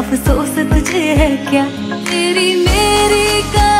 अफसोस तुझे है क्या? तेरी मेरी का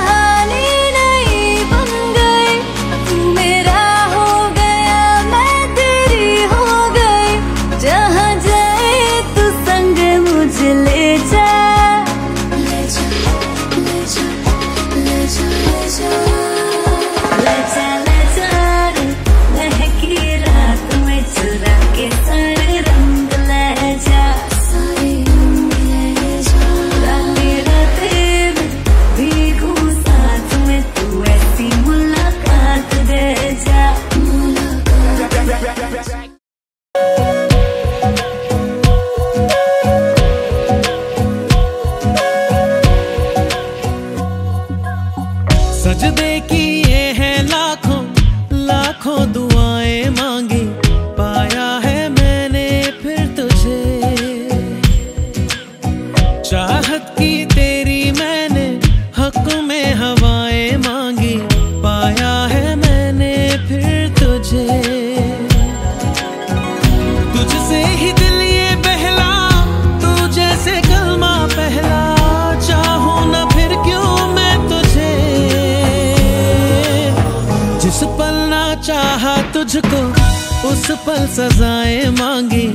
पल सजाएँ मांगी।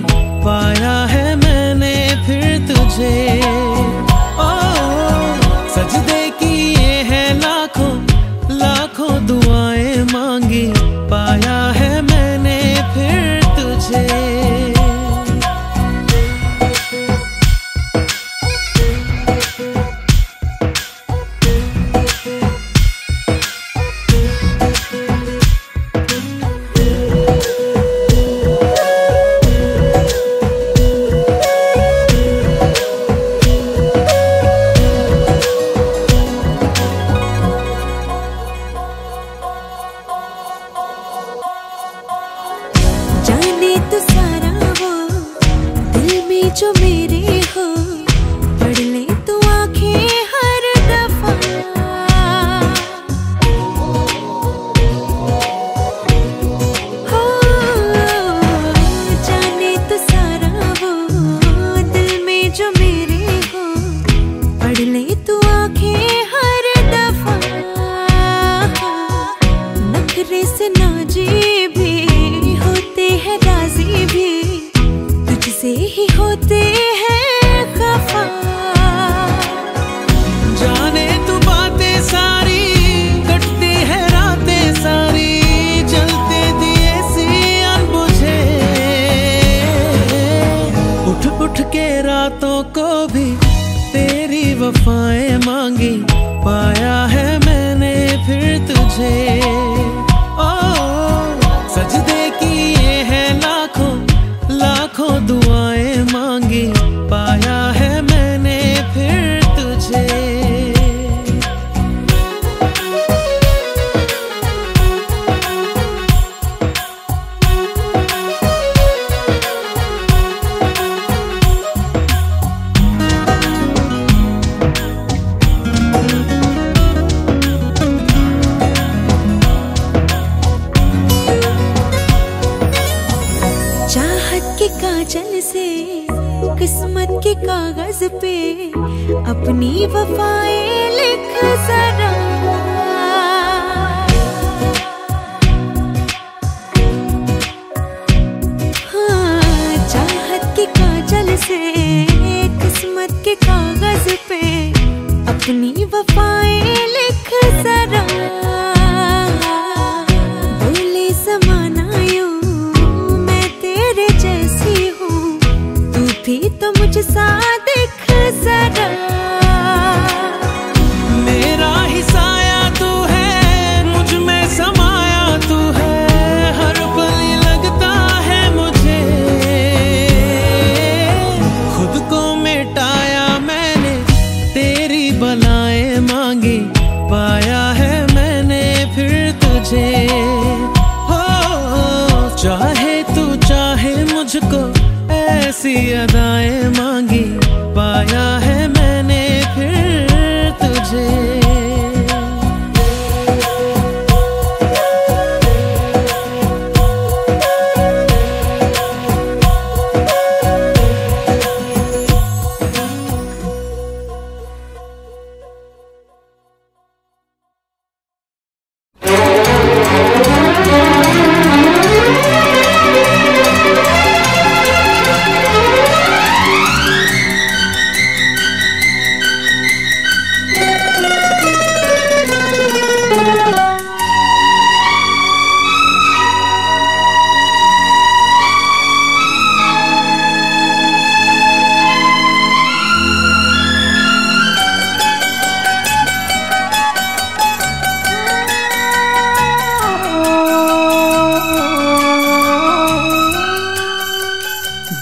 पाया है मैंने फिर तुझे। होते जाने तू बातें सारी, कटती है रातें सारी, जलते दिए उठ उठ के रातों को भी तेरी वफाएँ मांगी, पाया है मैंने फिर तुझे। के काजल से, किस्मत के कागज़ पे, अपनी वफाएँ लिख जरा। हाँ, से, किस्मत के कागज़ पे, अपनी वफाएँ सी अदाएं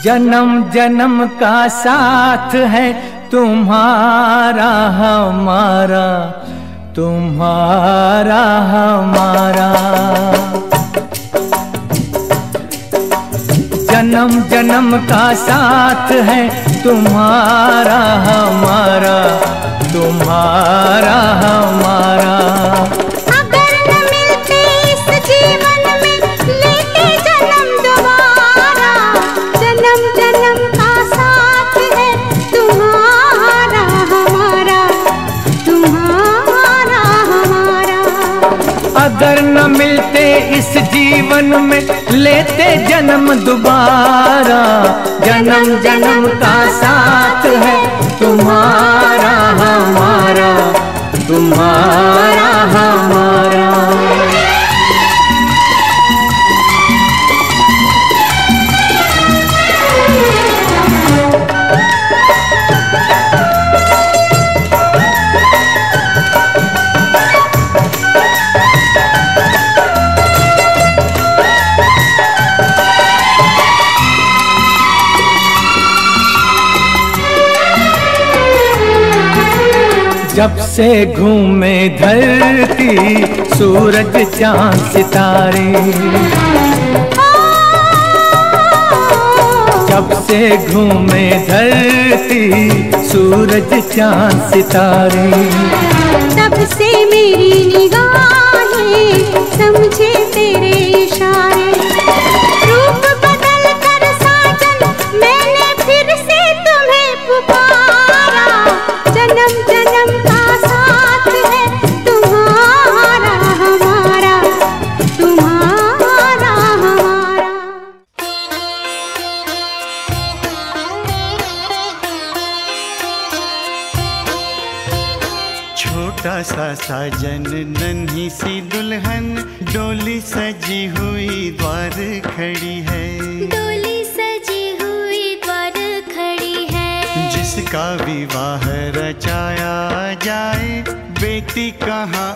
जन्म जन्म का साथ है तुम्हारा, हमारा तुम्हारा, हमारा। जन्म जन्म का साथ है तुम्हारा, हमारा तुम्हारा, हमारा। इस जीवन में लेते जन्म दोबारा। जन्म जन्म का साथ है तुम्हारा हमारा तुम्हारा। जब से घूमे धरती, सूरज, चाँद, सितारे। जब से घूमे धरती, सूरज, चाँद, सितारे। तब से मेरी निगाहें समझे तेरे साजन नन्ही सी दुल्हन। डोली सजी हुई द्वार खड़ी है। डोली सजी हुई द्वार खड़ी है। जिसका विवाह रचाया जाए बेटी कहाँ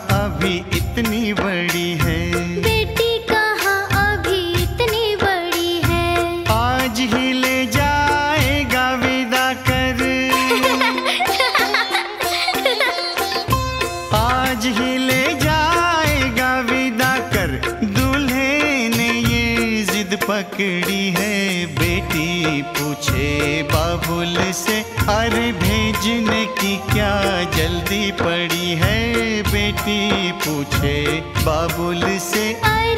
पकड़ी है बेटी, पूछे बाबुल से, अरे भेजने की क्या जल्दी पड़ी है बेटी? पूछे बाबुल से, अरे